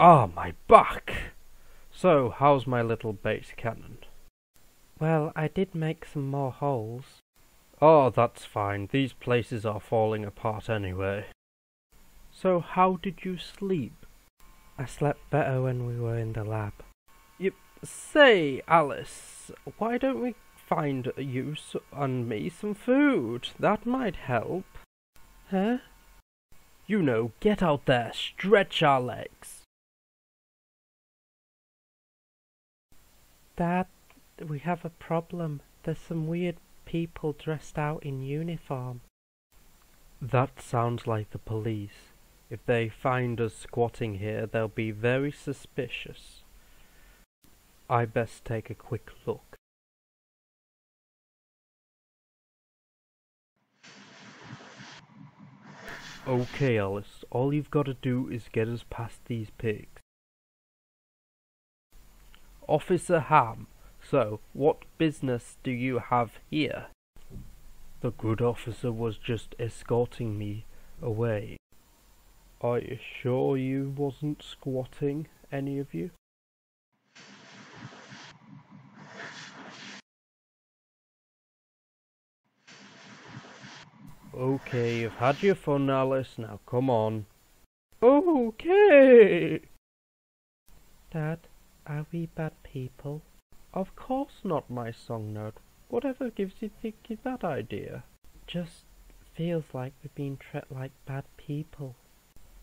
Ah, my back! So, how's my little base cannon? Well, I did make some more holes. Oh, that's fine. These places are falling apart anyway. So, how did you sleep? I slept better when we were in the lab. You say, Alice, why don't we find you and me some food? That might help. Huh? You know, get out there, stretch our legs. Dad, we have a problem. There's some weird people dressed out in uniform. That sounds like the police. If they find us squatting here, they'll be very suspicious. I best take a quick look. Okay, Alice, all you've got to do is get us past these pigs. Officer Ham, so what business do you have here? The good officer was just escorting me away. Are you sure you wasn't squatting, any of you? Okay, you've had your fun, Alice. Now come on. Okay. Dad, are we bad people? Of course not, my song note. Whatever gives you thinking that idea? Just feels like we're being treated like bad people.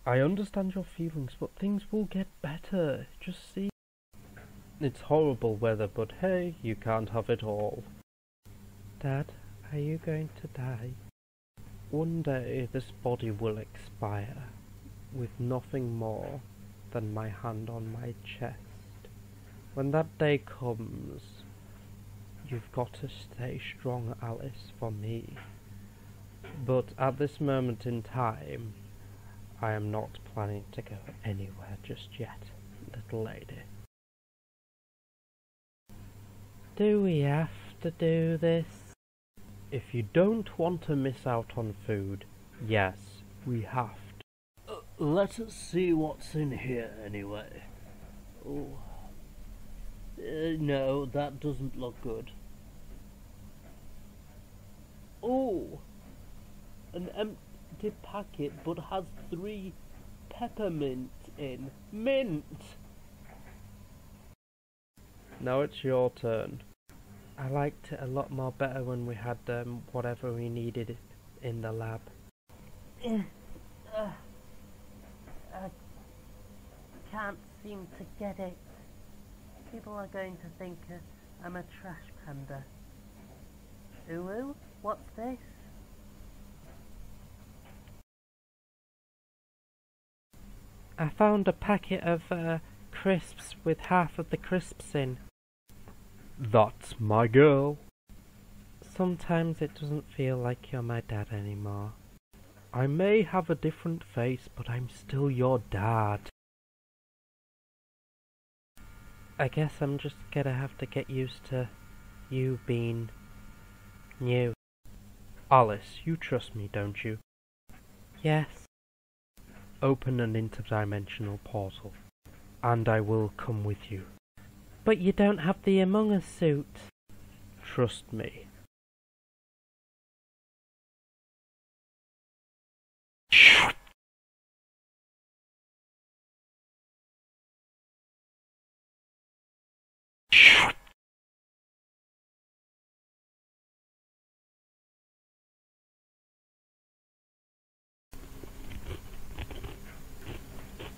I understand your feelings, but things will get better. Just see. It's horrible weather, but hey, you can't have it all. Dad, are you going to die? One day this body will expire with nothing more than my hand on my chest. When that day comes, you've got to stay strong, Alice, for me. But at this moment in time, I am not planning to go anywhere just yet, little lady. Do we have to do this? If you don't want to miss out on food, yes, we have to. Uh, let us see what's in here anyway. Oh. Uh, no, that doesn't look good. Oh! An empty packet but has three peppermint in. Mint! Now it's your turn. I liked it a lot more better when we had um, whatever we needed in the lab. Uh, I can't seem to get it. People are going to think uh, I'm a trash panda. Ooh, what's this? I found a packet of uh, crisps with half of the crisps in. That's my girl. Sometimes it doesn't feel like you're my dad anymore. I may have a different face, but I'm still your dad. I guess I'm just gonna have to get used to you being new. Alice, you trust me, don't you? Yes. Open an interdimensional portal, and I will come with you. But you don't have the Among Us suit. Trust me.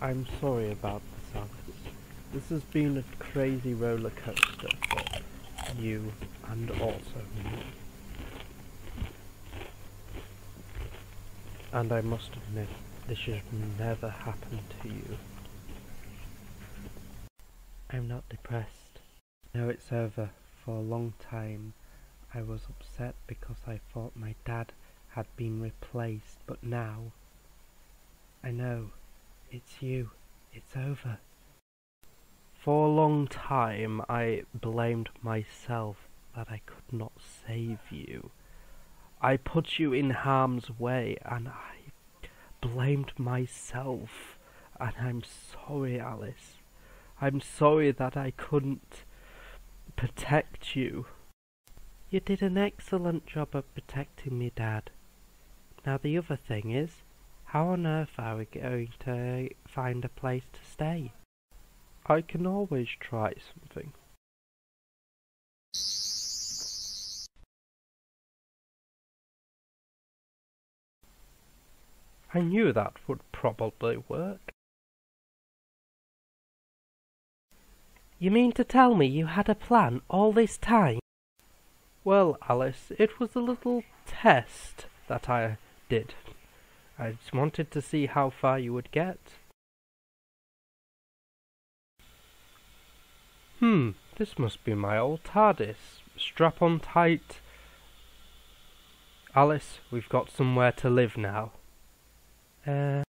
I'm sorry about this. This has been a crazy roller coaster for you and also me. And I must admit, this should never happen to you. I'm not depressed. No, it's over. For a long time, I was upset because I thought my dad had been replaced, but now, I know, it's you. It's over. For a long time, I blamed myself that I could not save you. I put you in harm's way, and I blamed myself And I'm sorry, Alice. I'm sorry that I couldn't protect you. You did an excellent job of protecting me, Dad. Now the other thing is, how on earth are we going to find a place to stay? I can always try something. I knew that would probably work. You mean to tell me you had a plan all this time? Well, Alice, it was a little test that I did. I just wanted to see how far you would get. Hmm, this must be my old TARDIS. Strap on tight. Alice, we've got somewhere to live now. Uh,